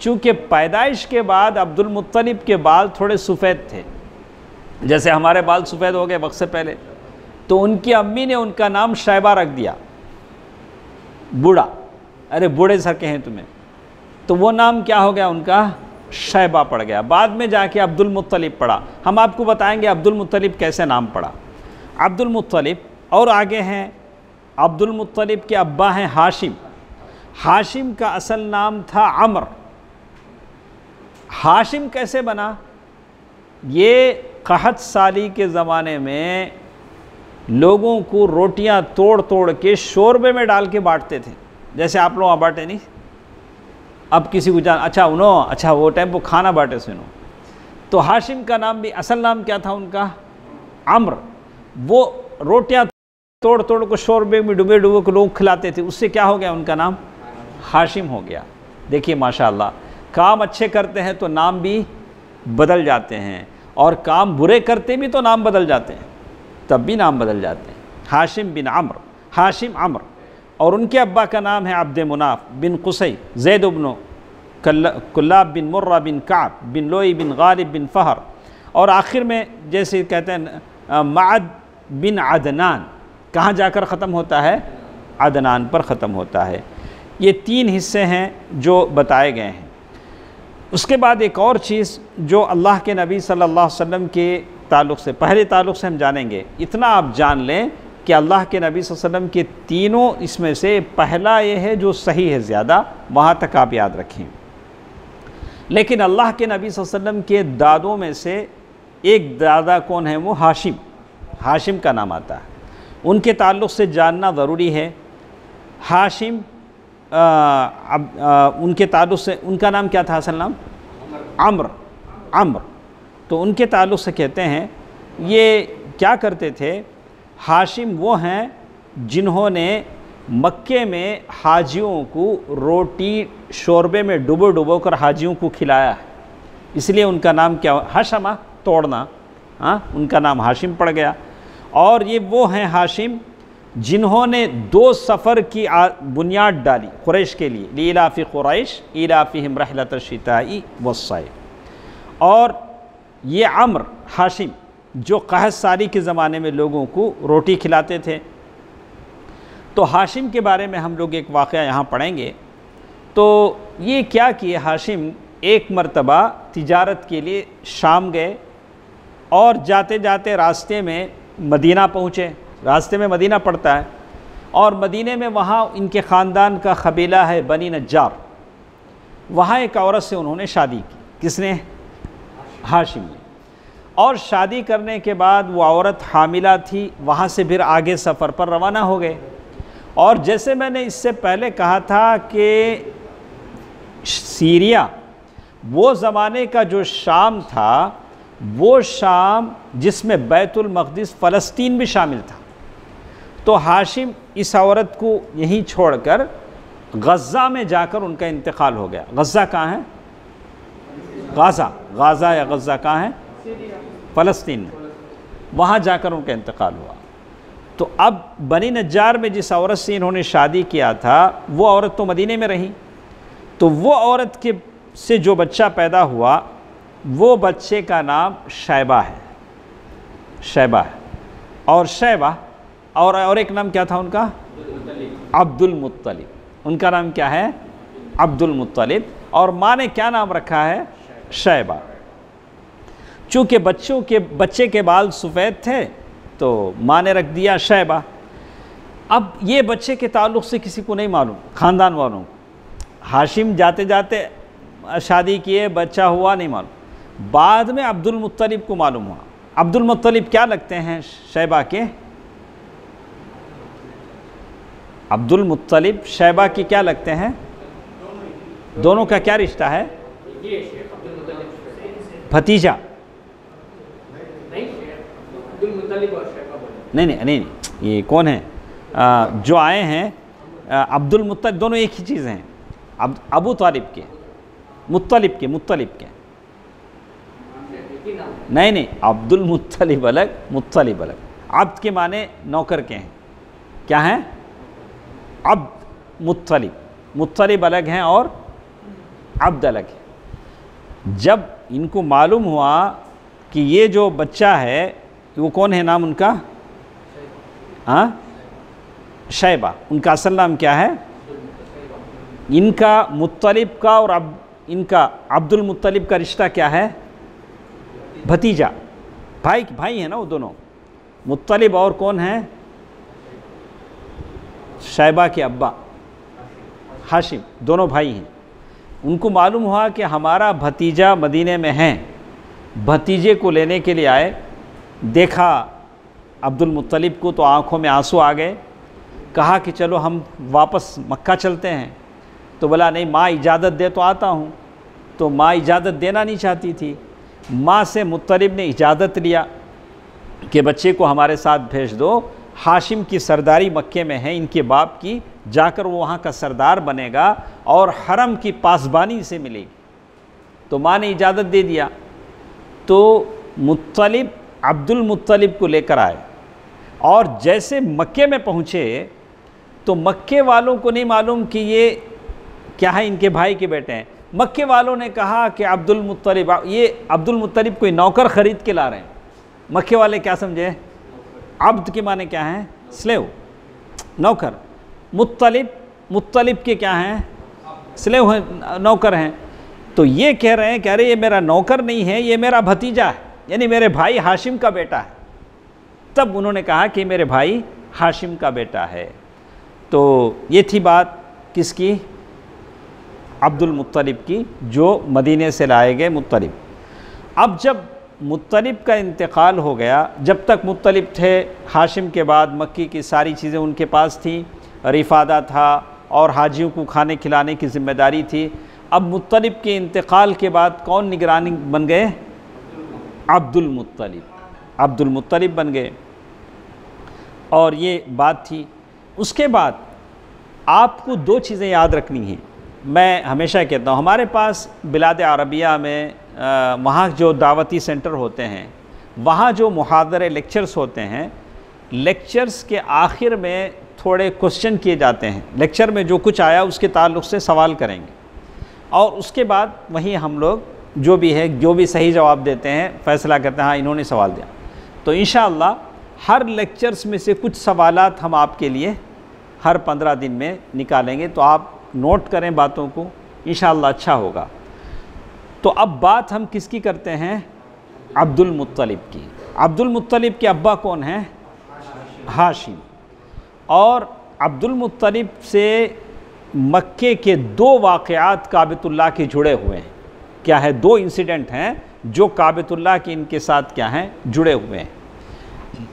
चूँकि पैदाइश के बाद अब्दुल मुत्तलिब के बाल थोड़े सफ़ेद थे। जैसे हमारे बाल सफ़ेद हो गए वक्त से पहले तो उनकी अम्मी ने उनका नाम शैबा रख दिया। बूढ़ा। अरे, बूढ़े सर हैं तुम्हें। तो वो नाम क्या हो गया उनका? शैबा पड़ गया। बाद में जाके अब्दुल मुत्तलिब पड़ा। हम आपको बताएँगे अब्दुल मुत्तलिब कैसे नाम पड़ा। अब्दुल मुत्तलिब और आगे हैं अब्दुल मुत्तलिब के अब्बा हैं हाशिम। हाशिम का असल नाम था अमर। हाशिम कैसे बना? ये कहत साली के ज़माने में लोगों को रोटियाँ तोड़ तोड़ के शोरबे में डाल के बांटते थे। जैसे आप लोग बांटे नहीं? अब किसी को जान अच्छा उनो अच्छा वो टाइम वो खाना बांटे सुनो तो हाशिम का नाम भी, असल नाम क्या था उनका? अम्र। वो रोटियाँ तोड़ तोड़ को शोरबे में डूबे डूबे को लोग खिलाते थे। उससे क्या हो गया उनका नाम? हाशिम हो गया। देखिए, माशाल्लाह काम अच्छे करते हैं तो नाम भी बदल जाते हैं और काम बुरे करते भी तो नाम बदल जाते हैं, तब भी नाम बदल जाते हैं। हाशिम बिन अम्र, हाशिम अम्र, और उनके अब्बा का नाम है अब्द मुनाफ बिन कुसई जैद उबनो कुल्लाब बिन मुर्रा बिन काब बिन लोई बिन गालिब बिन फ़हर, और आखिर में जैसे कहते हैं माद बिन अदनान, कहाँ जाकर ख़त्म होता है? अदनान पर ख़त्म होता है। ये तीन हिस्से हैं जो बताए गए हैं। उसके बाद एक और चीज़ जो अल्लाह के नबी सल्लल्लाहु अलैहि वसल्लम के ताल्लुक़ से, पहले ताल्लुक़ से हम जानेंगे। इतना आप जान लें कि अल्लाह के नबी वसल्लम के तीनों इसमें से पहला ये है जो सही है ज़्यादा, वहाँ तक आप याद रखें। लेकिन अल्लाह के नबी वसल्लम के दादों में से एक दादा कौन है वो? हाशिम। हाशिम का नाम आता है। उनके ताल्लुक़ से जानना ज़रूरी है। हाशिम अब उनके ताल्लुक़ से, उनका नाम क्या था असल नाम? अम्र। अम्र। तो उनके ताल्लुक़ से कहते हैं, ये क्या करते थे? हाशिम वो हैं जिन्होंने मक्के में हाजियों को रोटी शोरबे में डुबो डुबो कर हाजियों को खिलाया है। इसलिए उनका नाम क्या हाशमा, तोड़ना। हाँ उनका नाम हाशिम पड़ गया। और ये वो हैं हाशिम जिन्होंने दो सफ़र की बुनियाद डाली क़ुरैश के लिए। लीलाफ़ी क़ुरैश इलाफ़िम रहलत शिताई वसाई और ये अम्र हाशिम, जो कहत सारी के ज़माने में लोगों को रोटी खिलाते थे। तो हाशिम के बारे में हम लोग एक वाक़ यहाँ पढ़ेंगे। तो ये क्या किए? हाशिम एक मरतबा तिजारत के लिए शाम गए और जाते जाते रास्ते में मदीना पहुँचे। रास्ते में मदीना पड़ता है और मदीने में वहाँ इनके ख़ानदान का कबीला है बनी नज्जार। वहाँ एक औरत से उन्होंने शादी की। किसने? हाशिम ने। और शादी करने के बाद वो औरत हामिला थी, वहाँ से फिर आगे सफ़र पर रवाना हो गए। और जैसे मैंने इससे पहले कहा था कि सीरिया, वो ज़माने का जो शाम था, वो शाम जिसमें बैतुल मक़दस फ़लस्तीन भी शामिल था। तो हाशिम इस औरत को यहीं छोड़कर गज़ा में जाकर उनका इंतकाल हो गया। गज़ा कहाँ है? गाज़ा। गाज़ा या गज़ा कहाँ है? फ़लस्तीन में। वहाँ जाकर उनका इंतकाल हुआ। तो अब बनी नज्जार में जिस औरत से इन्होंने शादी किया था, वो औरत तो मदीने में रही। तो वो औरत के से जो बच्चा पैदा हुआ, वो बच्चे का नाम शैबा है। शैबा है। और शैबा और और एक नाम क्या था उनका? अब्दुल मुत्तलिब। उनका नाम क्या है? अब्दुल मुत्तलिब। और माँ ने क्या नाम रखा है? शैबा। चूँकि बच्चों के, बच्चे के बाल सफ़ेद थे तो माँ ने रख दिया शैबा। अब ये बच्चे के ताल्लुक़ से किसी को नहीं मालूम, ख़ानदान वालों को। हाशिम जाते जाते शादी किए, बच्चा हुआ, नहीं मालूम। बाद में अब्दुल मुत्तलिब को मालूम हुआ। अब्दुल मुत्तलिब क्या लगते हैं शैबा के? अब्दुल मुत्तलिब शैबा की क्या लगते हैं? दोनों का क्या रिश्ता है? भतीजा। नहीं नहीं नहीं ये कौन है? आ, जो आए हैं अब्दुल मुत्तलिब दोनों एक ही चीज़ हैं। अब अबू तालिब के मुत्तलिब के मुत्तलिब के। नहीं नहीं अब्दुल मुत्तलिब अलग मुत्तलिब अलग। अब्द के माने नौकर के हैं। क्या हैं? अब्द, मुत्तलिब। मुत्तलिब अलग हैं और अब्द अलग है। जब इनको मालूम हुआ कि ये जो बच्चा है वो कौन है नाम उनका? हाँ? शैबा। उनका असल नाम क्या है? इनका मुत्तलिब का और अब इनका अब्दुल मुत्तलिब का रिश्ता क्या है? भतीजा। भाई भाई है ना वो दोनों। मुत्तलिब और कौन है? शैबा के अब्बा, हाशिम, दोनों भाई हैं। उनको मालूम हुआ कि हमारा भतीजा मदीने में है। भतीजे को लेने के लिए आए। देखा अब्दुल मुत्तलिब को तो आँखों में आँसू आ गए। कहा कि चलो हम वापस मक्का चलते हैं। तो बोला, नहीं, माँ इजाज़त दे तो आता हूँ। तो माँ इजाज़त देना नहीं चाहती थी। माँ से मुतलिब ने इजाज़त लिया कि बच्चे को हमारे साथ भेज दो। हाशिम की सरदारी मक्के में है, इनके बाप की, जाकर वो वहाँ का सरदार बनेगा और हरम की पासबानी से मिलेगी। तो माँ ने इजाज़त दे दिया। तो मुत्तलिब, अब्दुल मुत्तलिब को लेकर आए। और जैसे मक्के में पहुँचे तो मक्के वालों को नहीं मालूम कि ये क्या है इनके भाई के बेटे हैं। मक्के वालों ने कहा कि अब्दुल मुत्तलिब, ये अब्दुल मुत्तलिब कोई नौकर ख़रीद के ला रहे हैं। मक्के वाले क्या समझे? अब्द के माने क्या हैं? स्लेव। नौकर। मुत्तलिब मुत्तलिब के क्या हैं? स्लेव हैं, नौकर हैं। तो ये कह रहे हैं कि अरे, ये मेरा नौकर नहीं है, ये मेरा भतीजा है। यानी मेरे भाई हाशिम का बेटा है। तब उन्होंने कहा कि मेरे भाई हाशिम का बेटा है। तो ये थी बात किसकी? अब्दुल मुत्तलिब की, जो मदीने से लाए गए मुत्तलिब। अब जब मुत्तलिब का इंतकाल हो गया। जब तक मुतलब थे, हाशिम के बाद मक्की की सारी चीज़ें उनके पास थी। रिफादा था और हाजियों को खाने खिलाने की ज़िम्मेदारी थी। अब मुत्तलिब के इंतकाल के बाद कौन निगरानी बन गए? अब्दुल मुत्तलिब। अब्दुल मुत्तलिब बन गए। और ये बात थी। उसके बाद आपको दो चीज़ें याद रखनी हैं। मैं हमेशा कहता हूँ, हमारे पास बिलाद अरबिया में वहाँ जो दावती सेंटर होते हैं, वहाँ जो मुहादरे लेक्चर्स होते हैं, लेक्चर्स के आखिर में थोड़े क्वेश्चन किए जाते हैं। लेक्चर में जो कुछ आया उसके ताल्लुक़ से सवाल करेंगे। और उसके बाद वहीं हम लोग जो भी है, जो भी सही जवाब देते हैं, फ़ैसला करते हैं हाँ इन्होंने सवाल दिया। तो इन हर लेक्चर्स में से कुछ सवाल हम आपके लिए हर पंद्रह दिन में निकालेंगे। तो आप नोट करें बातों को इन अच्छा होगा। तो अब बात हम किसकी करते हैं? अब्दुल मुत्तलिब की। अब्दुल मुत्तलिब के अब्बा कौन हैं? हाशिम। और अब्दुल मुत्तलिब से मक्के के दो वाक़ात काबतुल्लाह के जुड़े हुए हैं। क्या है? दो इंसिडेंट हैं जो काबतुल्लाह के इनके साथ क्या हैं? जुड़े हुए हैं।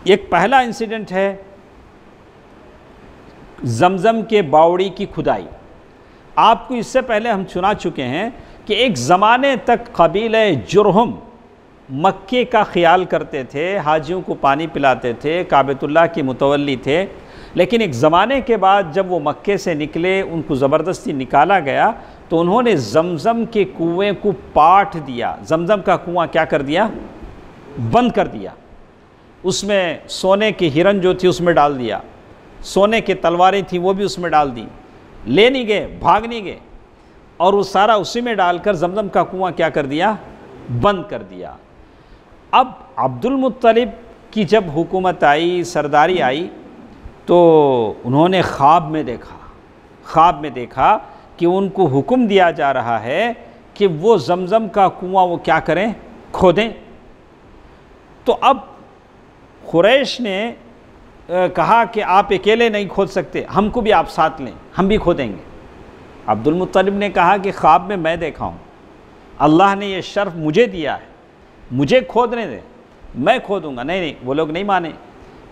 एक पहला इंसिडेंट है जमज़म के बावड़ी की खुदाई। आपको इससे पहले हम सुना चुके हैं कि एक ज़माने तक कबील जुरहम मक्के का ख्याल करते थे, हाजियों को पानी पिलाते थे काबतुल्ला के मुतवली थे। लेकिन एक ज़माने के बाद जब वो मक्के से निकले, उनको ज़बरदस्ती निकाला गया तो उन्होंने जमज़म के कुएँ को पाट दिया। जमज़म का कुआँ क्या कर दिया? बंद कर दिया। उसमें सोने के हिरन जो थी उसमें डाल दिया। सोने के तलवारें थी वो भी उसमें डाल दी। ले नहीं गए, भाग नहीं गए। और वो सारा उसी में डालकर जमजम का कुआँ क्या कर दिया? बंद कर दिया। अब अब्दुल मुत्तलिब की जब हुकूमत आई, सरदारी आई तो उन्होंने ख्वाब में देखा, ख्वाब में देखा कि उनको हुक्म दिया जा रहा है कि वो जमज़म का कुआँ वो क्या करें? खोदें। तो अब खुरैश ने कहा कि आप अकेले नहीं खोद सकते, हमको भी आप साथ लें, हम भी खोदेंगे। अब्दुल मुत्तलिब ने कहा कि ख्वाब में मैं देखा हूँ। अल्लाह ने ये शर्फ मुझे दिया है। मुझे खोदने दे। मैं खोदूँगा। नहीं नहीं वो लोग नहीं माने।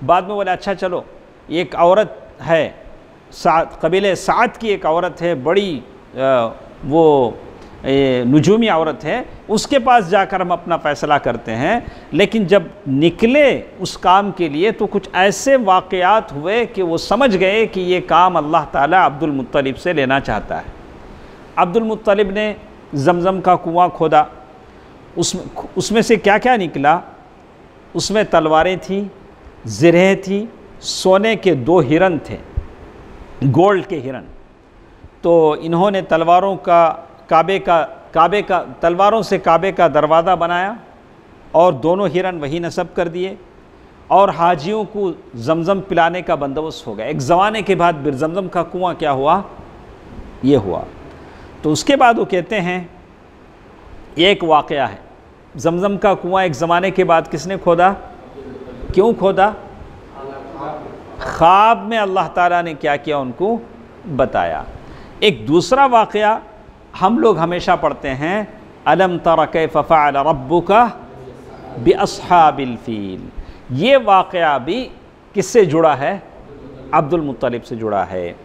बाद में बोले अच्छा चलो एक औरत है सात कबीले सात की एक औरत है बड़ी आ, वो नजूमी औरत है, उसके पास जाकर हम अपना फ़ैसला करते हैं। लेकिन जब निकले उस काम के लिए तो कुछ ऐसे वाक़ात हुए कि वो समझ गए कि ये काम अल्लाह ताला अब्दुल मुत्तलिब से लेना चाहता है। अब्दुल मुत्तलिब ने जमज़म का कुआँ खोदा। उसमें उसमें से क्या क्या निकला? उसमें तलवारें थी, ज़रें थी, सोने के दो हिरन थे, गोल्ड के हिरन। तो इन्होंने तलवारों का काबे का काबे का, तलवारों से काबे का दरवाज़ा बनाया और दोनों हिरन वही नस्ब कर दिए और हाजियों को जमज़म पिलाने का बंदोबस्त हो गया। एक ज़माने के बाद बिर जमज़म का कुआँ क्या हुआ? ये हुआ। तो उसके बाद वो कहते हैं, एक वाक़ है। जमज़म का कुआँ एक ज़माने के बाद किसने खोदा? क्यों खोदा? ख्वाब में अल्लाह ताला ने क्या किया उनको? बताया। एक दूसरा वाक़ हम लोग हमेशा पढ़ते हैं, अलम तर फ़फ़ाल रब्बु का बेअसहाबिलफ़ील ये वाक़ भी किससे जुड़ा है? अब्दुल मुत्तलिब से जुड़ा है।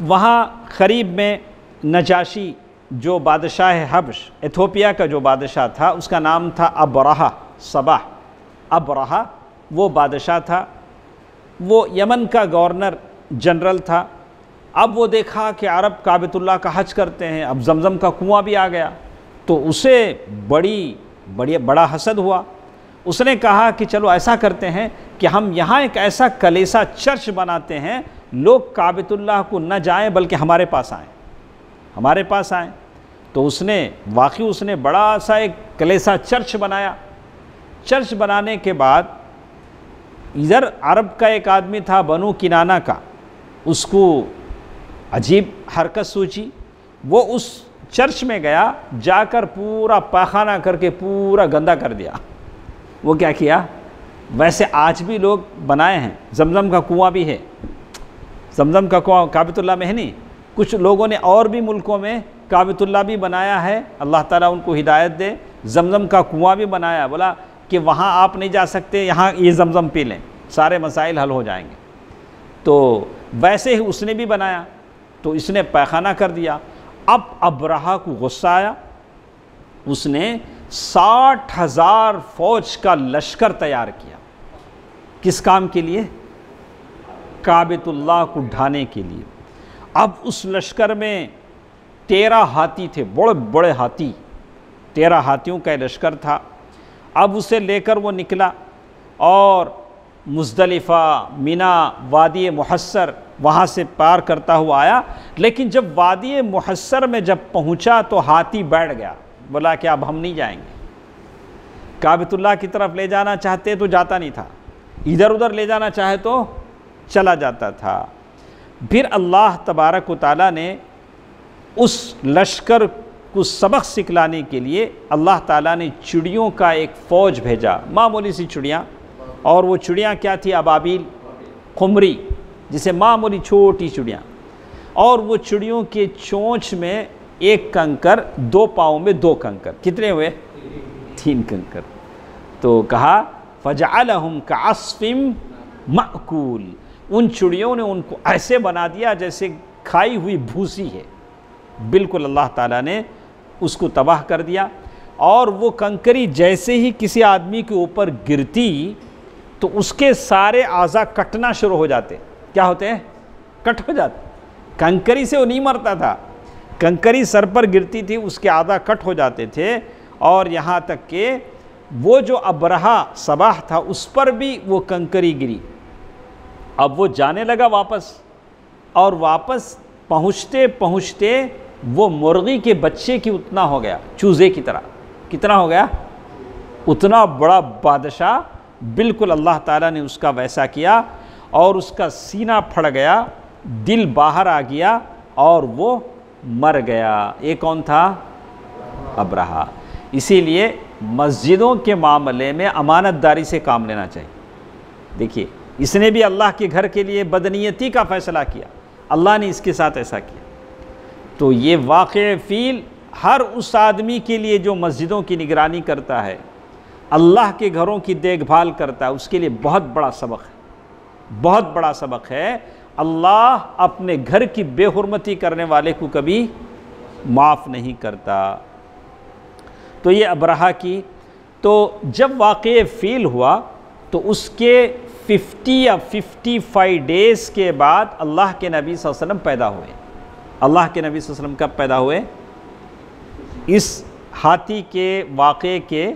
वहाँ करीब में नजाशी जो बादशाह हबश, एथोपिया का जो बादशाह था, उसका नाम था अबराहा सबाह अबराहा, वो बादशाह था। वो यमन का गवर्नर जनरल था। अब वो देखा कि अरब काबतुल्ला का हज करते हैं, अब जमज़म का कुआँ भी आ गया। तो उसे बड़ी बड़ी, बड़ा हसद हुआ। उसने कहा कि चलो ऐसा करते हैं कि हम यहाँ एक ऐसा कलेसा चर्च बनाते हैं, लोग काबतुल्लाह को न जाएँ, बल्कि हमारे पास आएँ। हमारे पास आएँ। तो उसने, वाकई उसने बड़ा सा एक कलेसा चर्च बनाया। चर्च बनाने के बाद इधर अरब का एक आदमी था, बनु किनाना का। उसको अजीब हरकत सूची वो उस चर्च में गया, जाकर पूरा पाखाना करके पूरा गंदा कर दिया। वो क्या किया? वैसे आज भी लोग बनाए हैं। जमजम का कुआँ भी है। जमजम का कुआँ काबतुल्ला में है नहीं। कुछ लोगों ने और भी मुल्कों में काबतुल्ला भी बनाया है। अल्लाह ताला उनको हिदायत दे। जमजम का कुआँ भी बनाया। बोला कि वहाँ आप नहीं जा सकते, यहाँ ये जमजम पी लें। सारे मसाइल हल हो जाएँगे। तो वैसे ही उसने भी बनाया। तो इसने पैखाना कर दिया। अब अबराहा को गुस्सा आया। उसने साठ हज़ार फौज का लश्कर तैयार किया। किस काम के लिए? काबतुल्लाह को ढाने के लिए। अब उस लश्कर में तेरह हाथी थे, बड़े बड़े हाथी। तेरह हाथियों का लश्कर था। अब उसे लेकर वो निकला और मुजदलिफ़ा, मीना, वादी महसर वहाँ से पार करता हुआ आया। लेकिन जब वादी महसर में जब पहुँचा तो हाथी बैठ गया। बोला कि अब हम नहीं जाएँगे। काबतुल्ला की तरफ़ ले जाना चाहते तो जाता नहीं था। इधर उधर ले जाना चाहे तो चला जाता था। फिर अल्लाह तबारक ताली ने उस लश्कर को सबक सिखलाने के लिए अल्लाह ताला ने चिड़ियों का एक फ़ौज भेजा। मामूली सी चिड़ियाँ। और वो चिड़ियाँ क्या थी? अबाबिल, खुमरी, जिसे मामूली छोटी चिड़ियाँ। और वो चिड़ियों के चोंच में एक कंकर, दो पाँव में दो कंकर। कितने हुए? तीन कंकर। तो कहा फजाल हम कासफिम मकूल उन चिड़ियों ने उनको ऐसे बना दिया जैसे खाई हुई भूसी है। बिल्कुल अल्लाह ताला ने उसको तबाह कर दिया। और वो कंकरी जैसे ही किसी आदमी के ऊपर गिरती तो उसके सारे आज़ा कटना शुरू हो जाते। क्या होते हैं? कट हो जाते। कंकरी से वो नहीं मरता था। कंकरी सर पर गिरती थी, उसके आधा कट हो जाते थे। और यहाँ तक कि वो जो अबरहा सबाह था, उस पर भी वो कंकरी गिरी। अब वो जाने लगा वापस। और वापस पहुँचते पहुँचते वो मुर्गी के बच्चे की उतना हो गया, चूज़े की तरह। कितना हो गया? उतना बड़ा बादशाह बिल्कुल अल्लाह ताला ने उसका वैसा किया और उसका सीना फड़ गया, दिल बाहर आ गया और वो मर गया। ये कौन था? अब रहा। इसीलिए मस्जिदों के मामले में अमानतदारी से काम लेना चाहिए। देखिए, इसने भी अल्लाह के घर के लिए बदनीयती का फ़ैसला किया। अल्लाह ने इसके साथ ऐसा किया। तो ये वाक़ फ़ील हर उस आदमी के लिए जो मस्जिदों की निगरानी करता है अल्लाह के घरों की देखभाल करता है, उसके लिए बहुत बड़ा सबक है। बहुत बड़ा सबक है। अल्लाह अपने घर की बेहरमती करने वाले को कभी माफ़ नहीं करता। तो ये अबरहा की तो जब वाक़ फ़ील हुआ तो उसके 50 या 55 डेज़ के बाद अल्लाह के नबी वसल्लम पैदा हुए। अल्लाह के नबी वसल्लम कब पैदा हुए? इस हाथी के वाक़े के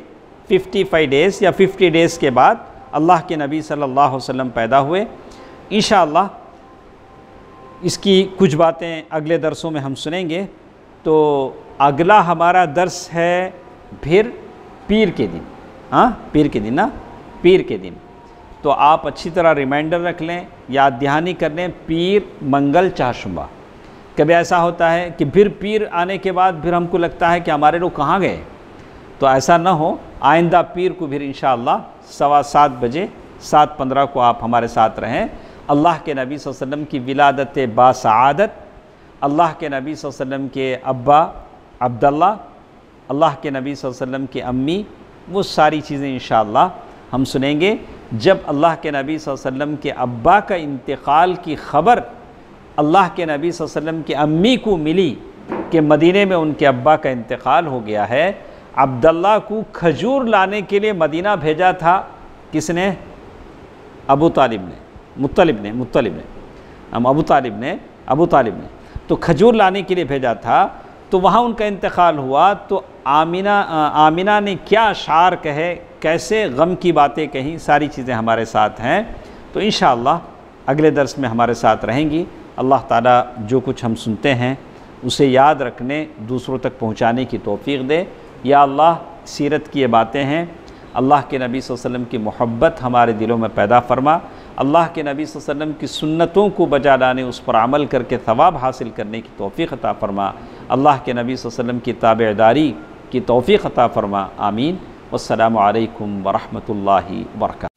55 डेज़ या 50 डेज़ के बाद अल्लाह के नबी सल्लल्लाहु अलैहि वसल्लम पैदा हुए। इन इसकी कुछ बातें अगले दरसों में हम सुनेंगे। तो अगला हमारा दर्स है फिर पीर के दिन। हाँ पीर के दिन ना? पीर के दिन। तो आप अच्छी तरह रिमाइंडर रख लें, याद दहानी कर लें, पीर मंगल चाशुम्बा कभी ऐसा होता है कि फिर पीर आने के बाद फिर हमको लगता है कि हमारे लोग कहाँ गए? तो ऐसा ना हो आइंदा पीर को फिर इन सवा सात बजे, सात पंद्रह को आप हमारे साथ रहें। अल्लाह के नबी वसल्लम की विलादत बासआदत, अल्लाह के नबी वसल्लम के अब्बा अब्दुल्ला, अल्लाह के नबी वसल्लम की अम्मी, वो सारी चीज़ें इन हम सुनेंगे। जब अल्लाह के नबी वसल्लम के अब्बा का इंतकाल की ख़बर अल्लाह के नबी वसल्लम की अम्मी को मिली कि मदीने में उनके अब्बा का इंतकाल हो गया है अब्दुल्ला को खजूर लाने के लिए मदीना भेजा था किसने? अबू तालिब ने, मुत्तलिब ने मुत्तलिब ने। हम अबू तालिब ने, अबू तालिब ने। तो खजूर लाने के लिए भेजा था तो वहाँ उनका इंतकाल हुआ तो आमिना आमिना ने क्या शार कहे, कैसे गम की बातें कहीं, सारी चीज़ें हमारे साथ हैं। तो इन अगले दर्स में हमारे साथ रहेंगी। अल्लाह ताला जो कुछ हम सुनते हैं, उसे याद रखने, दूसरों तक पहुँचाने की तोफ़ी दे। या अल्लाह, सीरत की ये बातें हैं। अल्लाह के नबी वसल्लम की मोहब्बत हमारे दिलों में पैदा फरमा। अल्लाह के नबी वसल्लम की सुन्नतों को बजा लाने उस पर अमल करके सवाब हासिल करने की तोफ़ी अता फ़रमा। अल्लाह के नबी वसल्लम की ताबेदारी की तोफ़ी अता फ़रमा। आमीन। वालकम वरहमल वर्क